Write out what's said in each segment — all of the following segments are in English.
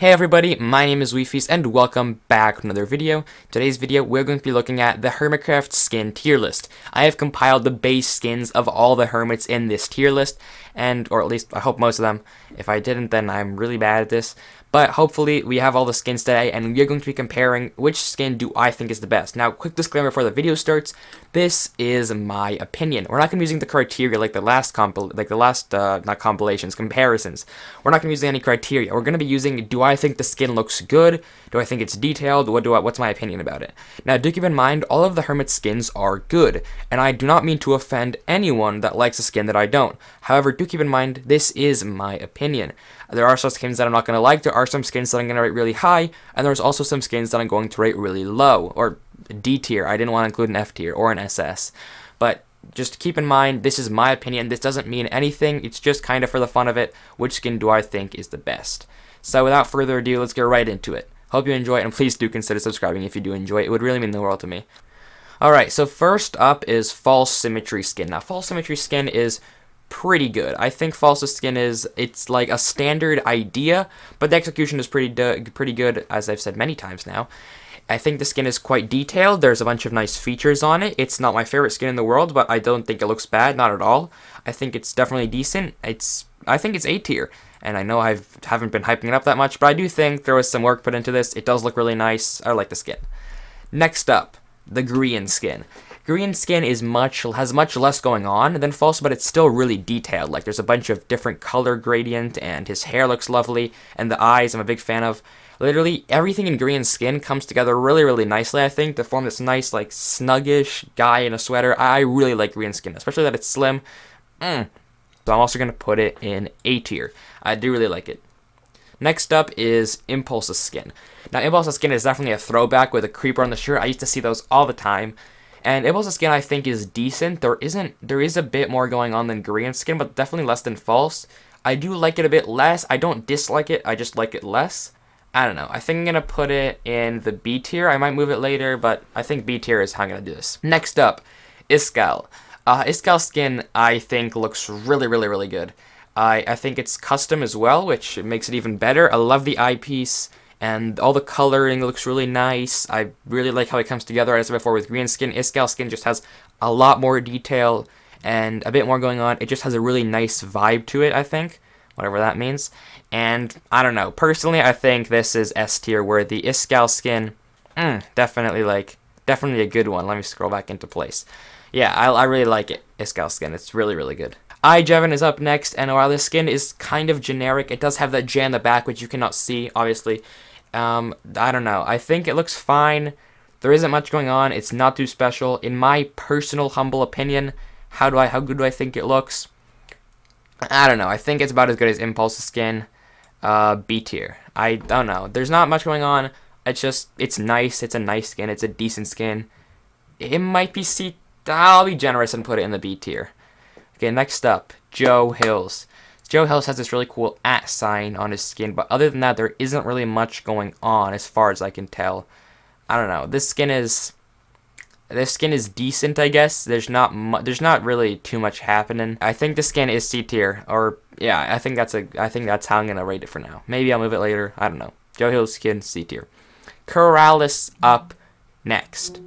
Hey everybody, my name is Wifies and welcome back to another video. Today's video, we're going to be looking at the Hermitcraft skin tier list. I have compiled the base skins of all the hermits in this tier list, and, or at least I hope most of them. If I didn't, then I'm really bad at this. But hopefully we have all the skins today and we are going to be comparing which skin do I think is the best. Now, quick disclaimer before the video starts, this is my opinion. We're not going to be using the criteria like the last compil like the last uh, not compilations, comparisons. We're not going to be using any criteria. We're going to be using do I think the skin looks good? Do I think it's detailed? What do I what's my opinion about it? Now, do keep in mind all of the hermit skins are good, and I do not mean to offend anyone that likes a skin that I don't. However, do keep in mind this is my opinion. There are some skins that I'm not going to like. There are some skins that I'm going to rate really high, and there's also some skins that I'm going to rate really low, or D tier. I didn't want to include an F tier or an SS. But just keep in mind, this is my opinion. This doesn't mean anything. It's just kind of for the fun of it. Which skin do I think is the best? So without further ado, let's get right into it. Hope you enjoy and please do consider subscribing if you do enjoy it. It would really mean the world to me. Alright, so first up is False Symmetry Skin. Now, False Symmetry Skin is pretty good. I think False Skin is it's like a standard idea, but the execution is pretty pretty good, as I've said many times now. I think the skin is quite detailed. There's a bunch of nice features on it. It's not my favorite skin in the world, but I don't think it looks bad, not at all. I think it's definitely decent. It's I think it's A tier, and I know I haven't been hyping it up that much, but I do think there was some work put into this. It does look really nice. I like the skin. Next up, the Grian skin. Grian skin is much has much less going on than false, but it's still really detailed. Like there's a bunch of different color gradient, and his hair looks lovely, and the eyes I'm a big fan of. Literally everything in Grian skin comes together really, really nicely. I think to form this nice, like snuggish guy in a sweater. I really like Grian skin, especially that it's slim. Mm. So I'm also gonna put it in A tier. I do really like it. Next up is Impulse's skin. Now, Impulse's skin is definitely a throwback with a creeper on the shirt. I used to see those all the time. And Impulse's skin, I think, is decent. There isn't, there is a bit more going on than Grian's skin, but definitely less than False. I do like it a bit less. I don't dislike it. I just like it less. I don't know. I think I'm going to put it in the B tier. I might move it later, but I think B tier is how I'm going to do this. Next up, Iskall. Uh, Iskall's skin, I think, looks really, really, really good. I, I think it's custom as well, which makes it even better. I love the eyepiece and all the coloring looks really nice. I really like how it comes together. As I said before, with Grian skin, Iskall skin just has a lot more detail and a bit more going on. It just has a really nice vibe to it, I think, whatever that means. And I don't know. Personally, I think this is S tier, worthy. the Iskall skin, mm, definitely like, definitely a good one. Let me scroll back into place. Yeah, I, I really like it, Iskall skin. It's really, really good. iJevin is up next, and while this skin is kind of generic, it does have that J in the back, which you cannot see, obviously. Um, I don't know. I think it looks fine. There isn't much going on. It's not too special. In my personal humble opinion, how do I how good do I think it looks? I don't know. I think it's about as good as Impulse's skin. Uh, B tier. I don't know. There's not much going on. It's just it's nice. It's a nice skin. It's a decent skin. It might be C. I'll be generous and put it in the B tier. Okay, next up, Joe Hills. Joe Hills has this really cool at sign on his skin, but other than that, there isn't really much going on as far as I can tell. I don't know. This skin is this skin is decent, I guess. There's not there's not really too much happening. I think the skin is C tier, or yeah, I think that's a I think that's how I'm gonna rate it for now. Maybe I'll move it later. I don't know. Joe Hill's skin C tier. Keralis up next.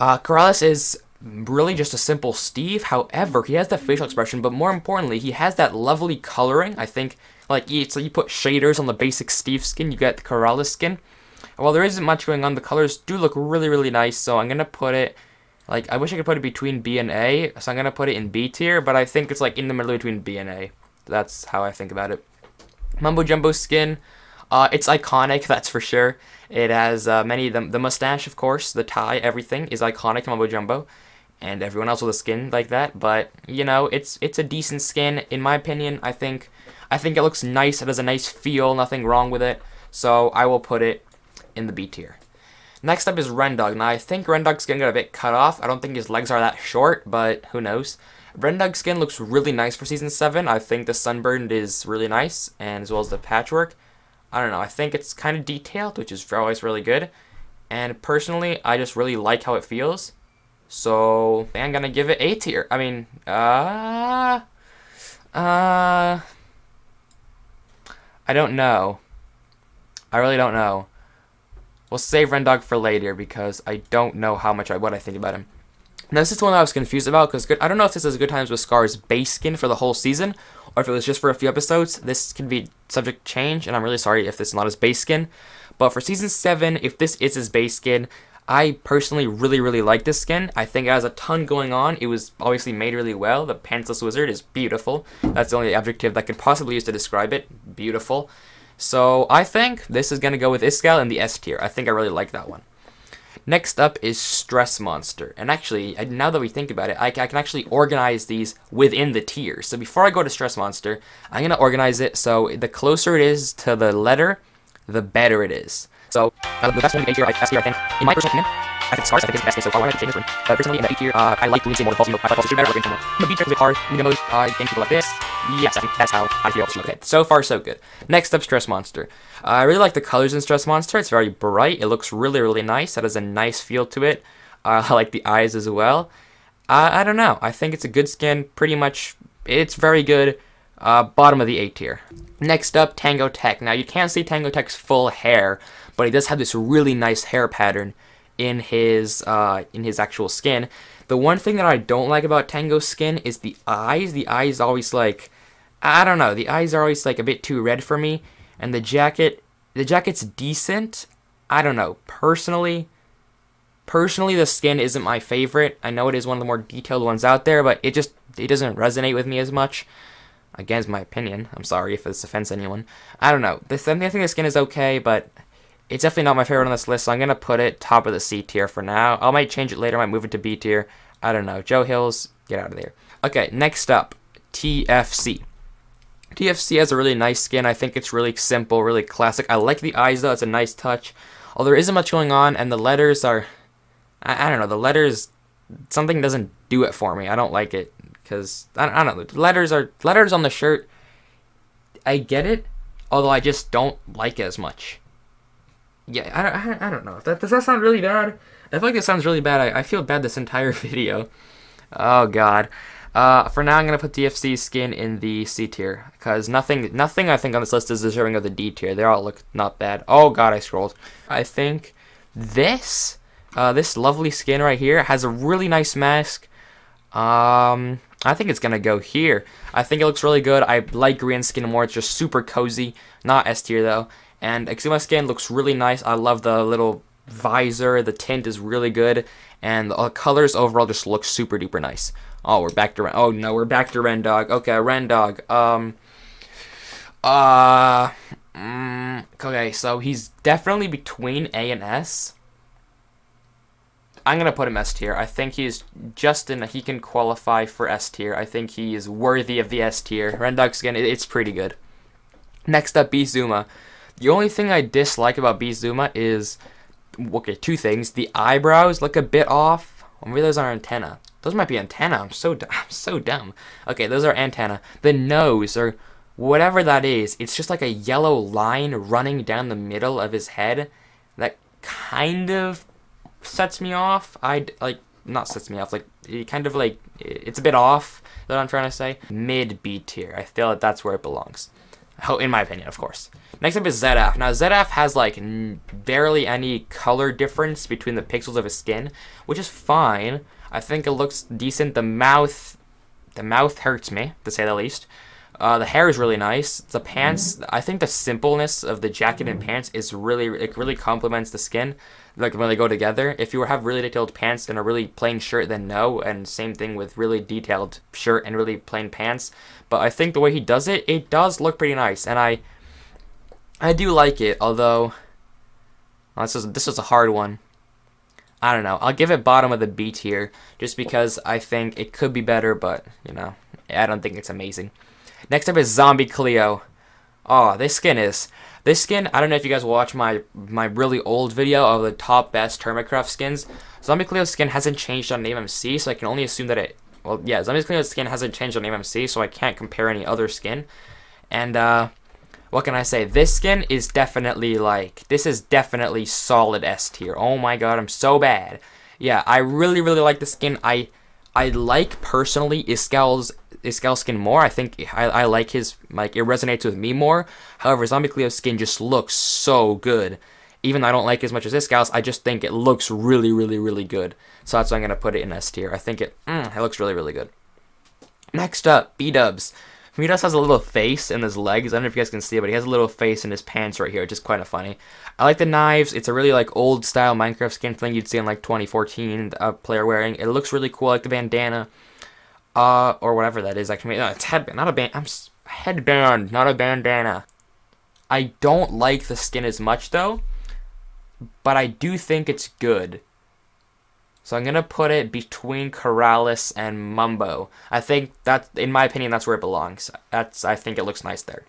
Uh, Keralis is really just a simple Steve. However, he has that facial expression, but more importantly, he has that lovely coloring. I think, like, so you put shaders on the basic Steve skin, you get the Keralis skin. while there isn't much going on, the colors do look really, really nice, so I'm going to put it, like, I wish I could put it between B and A, so I'm going to put it in B tier, but I think it's, like, in the middle between B and A. That's how I think about it. Mumbo Jumbo skin, uh, it's iconic, that's for sure. It has uh, many, the, the mustache, of course, the tie, everything is iconic to Mumbo Jumbo and everyone else with a skin like that. But you know, it's it's a decent skin in my opinion. I think I think it looks nice. It has a nice feel. Nothing wrong with it. So I will put it in the B tier. Next up is Rendog. Now I think Rendog's skin got a bit cut off. I don't think his legs are that short, but who knows. Rendog's skin looks really nice for Season 7. I think the sunburned is really nice, and as well as the patchwork. I don't know, I think it's kind of detailed, which is always really good. And personally, I just really like how it feels. So I'm gonna give it A tier. I mean, uh, uh, I don't know. I really don't know. We'll save Rendog for later because I don't know how much I what I think about him. Now this is the one I was confused about because I don't know if this is Good Times with Scar's base skin for the whole season or if it was just for a few episodes. This can be subject change, and I'm really sorry if this is not his base skin. But for season seven, if this is his base skin, I personally really, really like this skin. I think it has a ton going on. It was obviously made really well. The Pantsless Wizard is beautiful. That's the only adjective that could possibly use to describe it. Beautiful. So I think this is going to go with Iskall in the S tier. I think I really like that one. Next up is Stress Monster. And actually, now that we think about it, I, can actually organize these within the tiers. So before I go to Stress Monster, I'm going to organize it so the closer it is to the letter, the better it is. So, uh, the best one to make here, I, tier, I think, in my personal opinion, I think Scars, I think is the best thing so far. Why would I change this one? Uh, personally, in the tier, uh, I like Grian more than Pulse. I thought Pulse is better, Grian more. The B tier, it's a bit hard. In the most, uh, people like this. Yes, I think that's how I feel. Okay, so far so good. Next up, Stress Monster. Uh, I really like the colors in Stress Monster. It's very bright. It looks really, really nice. It has a nice feel to it. Uh, I like the eyes as well. Uh, I don't know. I think it's a good skin. Pretty much, it's very good. Uh, bottom of the A tier. Next up, TangoTek. Now, you can't see TangoTek's full hair, but he does have this really nice hair pattern in his uh, in his actual skin. The one thing that I don't like about Tango's skin is the eyes. The eyes always like I don't know. The eyes are always like a bit too red for me, and the jacket the jacket's decent. I don't know. Personally, personally the skin isn't my favorite. I know it is one of the more detailed ones out there, but it just it doesn't resonate with me as much. Again, it's my opinion. I'm sorry if this offends anyone. I don't know. This I think the skin is okay, but it's definitely not my favorite on this list, so I'm going to put it top of the C tier for now. I might change it later, I might move it to B tier. I don't know. Joe Hills, get out of there. Okay, next up, TFC. TFC has a really nice skin. I think it's really simple, really classic. I like the eyes, though. It's a nice touch. Although there isn't much going on, and the letters are... I, I don't know. The letters... Something doesn't do it for me. I don't like it. Because, I, I don't know. The letters are... Letters on the shirt... I get it. Although I just don't like it as much yeah, I don't, I don't know. That, does that sound really bad? I feel like it sounds really bad. I, I feel bad this entire video. Oh god. Uh, for now, I'm gonna put TFC skin in the C tier because nothing, nothing I think on this list is deserving of the D tier. They all look not bad. Oh god, I scrolled. I think this, uh, this lovely skin right here has a really nice mask. Um, I think it's gonna go here. I think it looks really good. I like Grian skin more. It's just super cozy. Not S tier though. And Xisuma skin looks really nice. I love the little visor. The tint is really good. And the colors overall just look super duper nice. Oh, we're back to Ren. Oh no, we're back to Rendog. Okay, Rendog. Um. Uh. Mm, okay, so he's definitely between A and S. I'm gonna put him S tier. I think he's just in. He can qualify for S tier. I think he is worthy of the S tier. Rendog skin, it's pretty good. Next up, Bizuma. The only thing I dislike about Bizuma is, okay, two things. The eyebrows look a bit off. Or maybe those are antenna. Those might be antenna. I'm so I'm so dumb. Okay, those are antenna. The nose or whatever that is, it's just like a yellow line running down the middle of his head that kind of sets me off. I like not sets me off. Like it kind of like it's a bit off. That I'm trying to say. Mid B tier. I feel that that's where it belongs. In my opinion, of course. Next up is Zedaph. Now, Zedaph has, like, barely any color difference between the pixels of his skin, which is fine. I think it looks decent. The mouth, the mouth hurts me, to say the least. Uh, the hair is really nice. The pants, I think the simpleness of the jacket and pants is really, it really complements the skin, like when they go together. If you have really detailed pants and a really plain shirt, then no. And same thing with really detailed shirt and really plain pants. But I think the way he does it, it does look pretty nice, and I, I do like it. Although, well, this is this is a hard one. I don't know. I'll give it bottom of the B tier just because I think it could be better, but you know, I don't think it's amazing. Next up is Zombie Cleo. Oh, this skin is this skin. I don't know if you guys watch my my really old video of the top best Hermitcraft skins. Zombie Cleo's skin hasn't changed on AMC, so I can only assume that it. Well, yeah, Zombie Cleo's skin hasn't changed on AMC, so I can't compare any other skin. And uh, what can I say? This skin is definitely like this is definitely solid S tier. Oh my god, I'm so bad. Yeah, I really really like the skin. I I like personally Iskall skin more. I think I, I like his, like, it resonates with me more. However, Zombie Cleo's skin just looks so good. Even though I don't like as much as Iskall's, I just think it looks really, really, really good. So that's why I'm going to put it in S tier. I think it, mm, it looks really, really good. Next up, B-Dubs. B-Dubs has a little face in his legs. I don't know if you guys can see it, but he has a little face in his pants right here, which is kind of funny. I like the knives. It's a really like old style Minecraft skin thing you'd see in like 2014, a player wearing. It looks really cool. I like the bandana, uh, or whatever that is. Actually, no, it's headband, not a band. I'm headband, not a bandana. I don't like the skin as much though, but I do think it's good. So I'm gonna put it between Keralis and Mumbo. I think that, in my opinion, that's where it belongs. That's I think it looks nice there.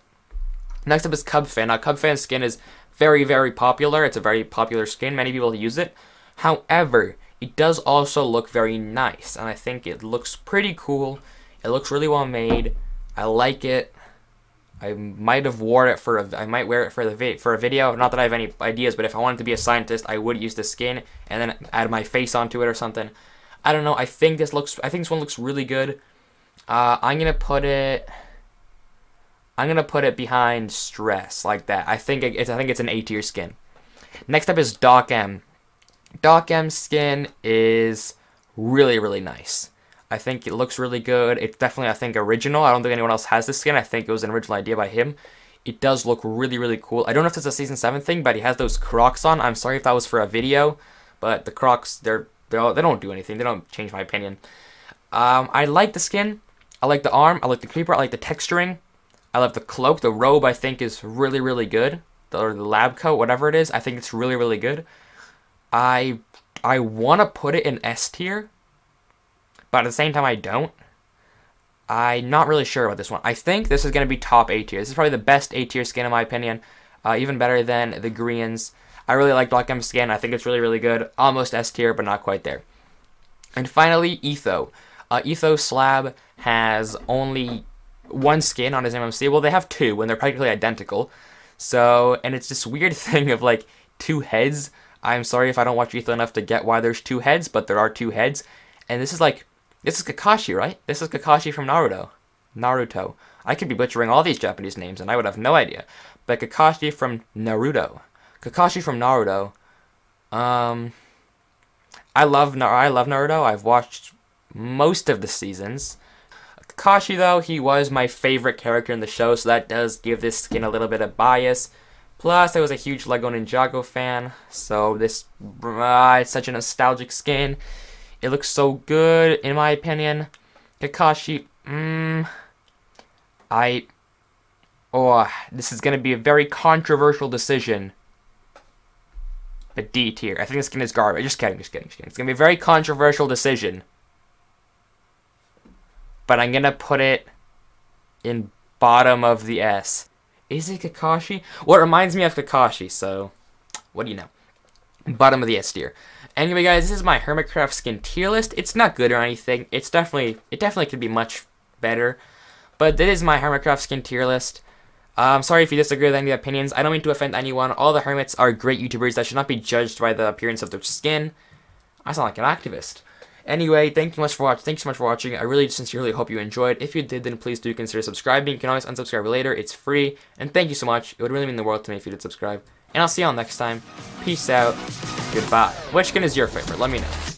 Next up is Cubfan. Now Cubfan's skin is very very popular. It's a very popular skin. Many people use it. However, it does also look very nice, and I think it looks pretty cool. It looks really well made. I like it. I might have wore it for a, I might wear it for the for a video. Not that I have any ideas, but if I wanted to be a scientist, I would use the skin and then add my face onto it or something. I don't know. I think this looks. I think this one looks really good. Uh, I'm gonna put it. I'm gonna put it behind stress like that. I think it's. I think it's an A tier skin. Next up is Doc M. Doc M skin is really really nice. I think it looks really good. It's definitely, I think, original. I don't think anyone else has this skin. I think it was an original idea by him. It does look really, really cool. I don't know if it's a Season 7 thing, but he has those Crocs on. I'm sorry if that was for a video, but the Crocs, they're, they're they don't do anything. They don't change my opinion. Um, I like the skin. I like the arm. I like the creeper. I like the texturing. I love the cloak. The robe, I think, is really, really good. The, or the lab coat, whatever it is. I think it's really, really good. I I want to put it in S tier but at the same time, I don't. I'm not really sure about this one. I think this is going to be top A tier. This is probably the best A tier skin in my opinion. Uh, even better than the Grian's. I really like Black M skin. I think it's really, really good. Almost S tier, but not quite there. And finally, Etho. Uh, Etho Slab has only one skin on his MMC. Well, they have two, and they're practically identical. So, and it's this weird thing of like two heads. I'm sorry if I don't watch Etho enough to get why there's two heads, but there are two heads. And this is like this is Kakashi, right? This is Kakashi from Naruto. Naruto. I could be butchering all these Japanese names and I would have no idea. But Kakashi from Naruto. Kakashi from Naruto. Um I love I love Naruto. I've watched most of the seasons. Kakashi though, he was my favorite character in the show, so that does give this skin a little bit of bias. Plus, I was a huge Lego Ninjago fan, so this uh, it's such a nostalgic skin. It looks so good, in my opinion. Kakashi, mmm, I, oh, this is going to be a very controversial decision. But D tier. I think this skin is garbage. Just kidding, just kidding, just kidding. It's going to be a very controversial decision. But I'm going to put it in bottom of the S. Is it Kakashi? Well, it reminds me of Kakashi, so what do you know? Bottom of the S tier. Anyway, guys, this is my Hermitcraft skin tier list. It's not good or anything. It's definitely, it definitely could be much better. But this is my Hermitcraft skin tier list. I'm sorry if you disagree with any of the opinions. I don't mean to offend anyone. All the Hermits are great YouTubers that should not be judged by the appearance of their skin. I sound like an activist. Anyway, thank you much for watching. Thanks so much for watching. I really sincerely hope you enjoyed. If you did, then please do consider subscribing. You can always unsubscribe later. It's free. And thank you so much. It would really mean the world to me if you did subscribe. And I'll see y'all next time. Peace out. Goodbye. Which skin is your favorite? Let me know.